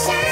sunshine.